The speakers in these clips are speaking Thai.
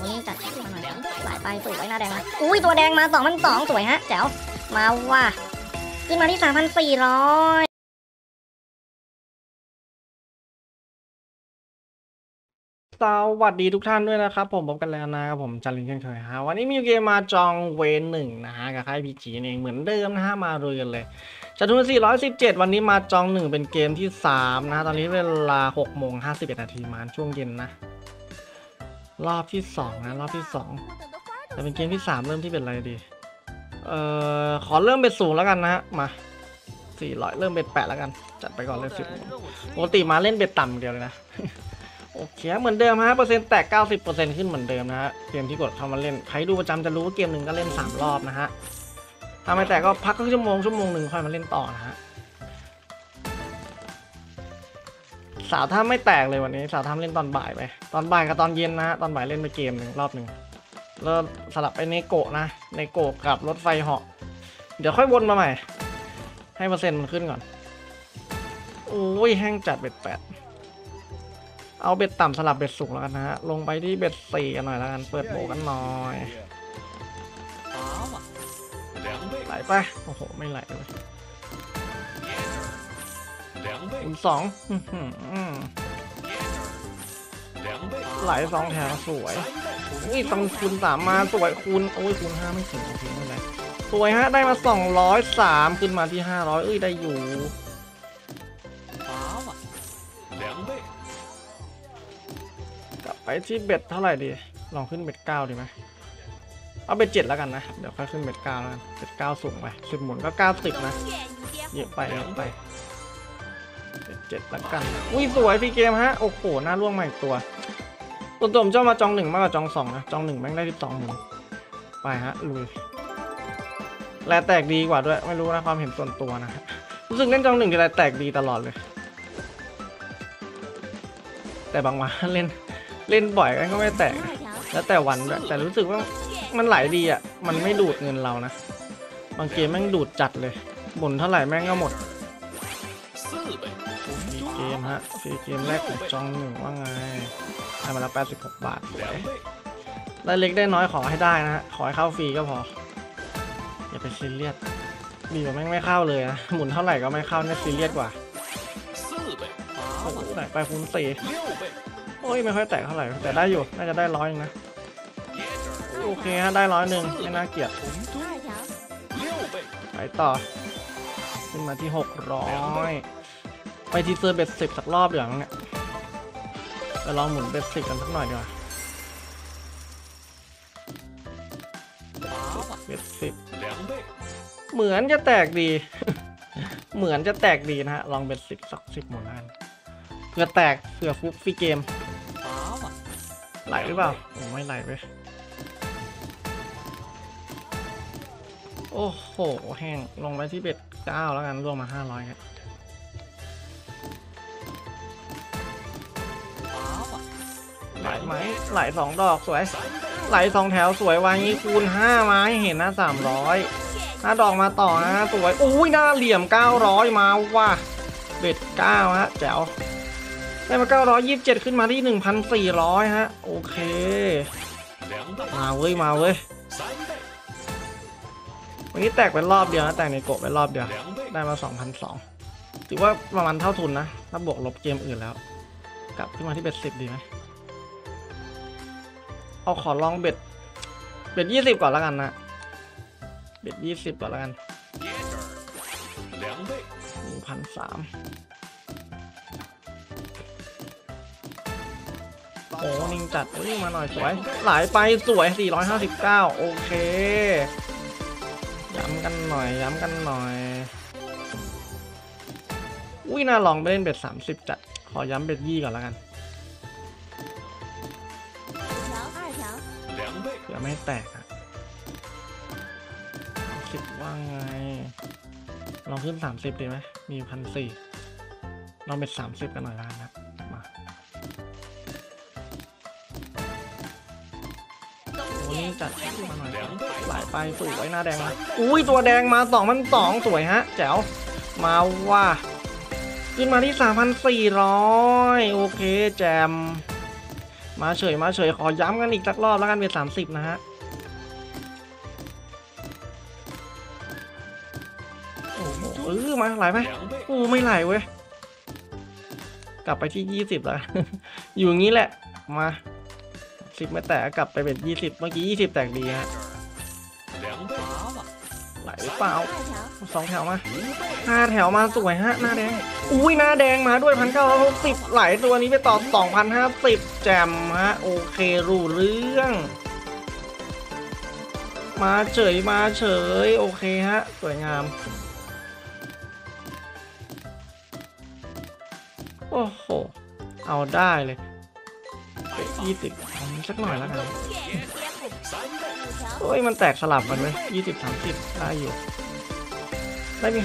โอ้ยจัดมาหน่อยหลายไปสวยหน้าแดงนะอุ้ยตัวแดงมาสองพันสองสวยฮะแจ๋วมาว่ะขึ้นมาที่สามพันสี่ร้อย สวัสดีทุกท่านด้วยนะครับ ผมพบกันแล้วนะครับผมจันลินเช่นเคยฮะวันนี้มีเกมมาจองเวนหนึ่งนะฮะกับค่ายพีจีเองเหมือนเดิมนะฮะมาเลยกันเลยจัทุน 417 วันนี้มาจองหนึ่งเป็นเกมที่ 3 นะ ตอนนี้เวลา6โมง51 นาทีมาช่วงเย็นนะ รอบที่ 2 นะ รอบที่ 2 แต่เป็นเกมที่ 3 เริ่มที่เป็นอะไรดี เอ่อ ขอเริ่มเป็นสูงแล้วกันนะฮะมา 400 เริ่มเป็นแปดแล้วกัน จัดไปก่อนเลยสิบปกติมาเล่นเบ็ดต่ำเดียวเลยนะ โอเคเหมือนเดิมฮะเปอร์เซ็นต์แตก 90%ขึ้นเหมือนเดิมนะฮะเกมที่กดเข้ามาเล่นใครดูประจำจะรู้เกมหนึ่งก็เล่น 3 รอบนะฮะถ้าไม่แตกก็พักครึ่งชั่วโมงชั่วโมงหนึ่งค่อยมาเล่นต่อนะฮะสาวถ้าไม่แตกเลยวันนี้ สาวทำเล่นตอนบ่ายไป ตอนบ่ายกับตอนเย็นนะฮะตอนบ่ายเล่นไปเกมหนึ่งรอบหนึ่งแล้วสลับไปเนโกะนะเนโกะกับรถไฟเหาะเดี๋ยวค่อยวนมาใหม่ ให้เปอร์เซ็นต์มันขึ้นก่อนโอ้ยแห้งจัด bet แปด เอา bet ต่ำสลับ bet สูงแล้วกันนะฮะ ลงไปที่ bet สี่กันหน่อยแล้วกัน เปิดโบกันหน่อยไหลไป โอ้โห ไม่ไหลเลยคูณสองไหลสองแถวสวยนี่ต้องคูณสามมาสวยคูณโอ้ยคูณห้าไม่ถึงโอเคไม่เป็นไรสวยฮะ ได้มาสองร้อยสามขึ้นมาที่ห้าร้อยเอ้ยได้อยู่ ไปที่ bet เท่าไหร่ดี ลองขึ้น bet เก้าดีไหมเอา bet เจ็ดแล้วกันนะ เดี๋ยวค่อยขึ้น bet เก้าแล้วกัน bet เก้าสูงไปสิบหมุนก็เก้าสิบนะเยอะไปเยอะไปเจ็ดแล้วกัน อุ้ยสวยพี่เกมฮะ โอ้โหหน้าร่วงมาอีกตัวตัวตัวผมชอบมาจองหนึ่งมากกว่าจองสองนะ จองหนึ่งแม่งได้ที่สองหมุนไปฮะลุยแลแตกดีกว่าด้วย ไม่รู้นะความเห็นส่วนตัวนะฮะรู้สึกเล่นจองหนึ่งจะแลแตกดีตลอดเลย แต่บางวันเล่น เล่นบ่อยก็ไม่แตก แล้วแต่วันแต่รู้สึกว่ามันไหลดีอะ มันไม่ดูดเงินเรานะ บางเกมแม่งดูดจัดเลยหมุนเท่าไหร่แม่งก็หมดเกมฮะฟรีเกมแรกของจองหนึ่งว่าไงได้มาแล้ว86 บาทได้เล็กได้น้อยขอให้ได้นะฮะ ขอให้เข้าฟรีก็พอ อย่าไปซีเรียสดีกว่าแม่งไม่เข้าเลยนะ หมุนเท่าไหร่ก็ไม่เข้าเนี่ยซีเรียสกว่าโอ้ไปคูณสี่ โอ้ยไม่ค่อยแตกเท่าไหร่แต่ได้อยู่น่าจะได้ร้อยนะโอเคฮะได้ร้อยหนึ่งไม่น่าเกลียดไปต่อขึ้นมาที่หกร้อยไปทีเซอร์ bet สิบสักรอบอย่างเนี่ยไปลองหมุน bet สิบกันสักหน่อยดีกว่า bet สิบเหมือนจะแตกดี เหมือนจะแตกดีนะฮะลอง bet สิบสักสิบหมุนนั่นเผื่อแตกเผื่อฟลุก free game ไหลหรือเปล่าโอ้ไม่ไหลเว้ยโอ้โห แห้ง ลงไปที่เบ็ดเก้าแล้วกันร่วงมาห้าร้อยครับ，ไหลไหมไหลสองดอกสวย ไหลสองแถวสวยวางงี้คูณห้ามาให้เห็นนะสามร้อยหน้าดอกมาต่อนะสวย อุ้ยหน้าเหลี่ยมเก้าร้อยมาว่ะเบ็ดเก้าฮะแจ๋ว ได้มา 927 ขึ้นมาที่ 1,400 ฮะ โอเค มาเว้ย มาเว้ย วันนี้แตกเป็นรอบเดียวนะ แตกในโกะเป็นรอบเดียว ได้มา2,002ถือว่าประมาณเท่าทุนนะ ถ้าบวกลบเกมอื่นแล้ว กลับขึ้นมาที่เบ็ดสิบดีไหมเอาขอลองเบ็ด เบ็ด20ก่อนแล้วกันนะ เบ็ด20ก่อนแล้วกันหนึ่ โอ้นิ่งจัดเอ้มาหน่อยสวย หลายไปสวย 459 โอเค ย้ำกันหน่อย ย้ำกันหน่อย อุ้ยน่าลองไปเล่นเบ็ด30 จัด ขอย้ำเบ็ดยี่ก่อนแล้วกัน，เดี๋ยวไม่แตกอะสิบว่าไง ลองขึ้น 30 ดีไหม มีพันสี่ลองเบ็ด30 กันหน่อยแล้วกัน คนี้จัดขึ้มาหน่อยหลายไปสวยหน้าแดงมาอุ้ยตัวแดงมาสองมันสองสวยฮะ แจ๋วมาว่าขึ้นมาที่ 3,400 โอเค แจม มาเฉยมาเฉยขอย้ำกันอีกสักรอบแล้วกันเป็น30 นะฮะโอ้โหเออมาไหลไหมโอ้ไม่ไหลเว้ย กลับไปที่ 20 แล้ว อยู่งี้แหละ มา สิบไม่แตะกลับไปเป็นยี่สิบเมื่อกี้ยี่สิบแตกดีฮะไหลเปล่าสองแถวมาห้าแถวมาสวยฮะหน้าแดง อุ้ยหน้าแดงมาด้วยพันเก้าร้อยหกสิบไหลตัวนี้ไปต่อสองพันห้าสิบแจมฮะโอเครู้เรื่อง มาเฉยมาเฉยโอเคฮะสวยงามโอ้โห เอาได้เลย ไปยี่สิบสักหน่อยแล้วกันโอ้ยมันแตกสลับกันไหมยี่สิบสามสิบได้อยู่ได้มี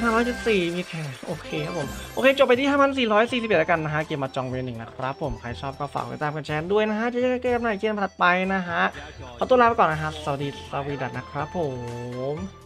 สี่มีแค่โอเคครับผม โอเค จบไปที่ห้าพันสี่ร้อยสี่สิบเอ็ดแล้วกันนะฮะ เกมมาจองเวหนึ่งนะครับผม ใครชอบก็ฝากติดตามกันแชร์ด้วยนะฮะ จะได้เกมไหนเกมถัดไปนะฮะ ขอตัวลาไปก่อนนะฮะ สวัสดีสวีดัดนะครับผม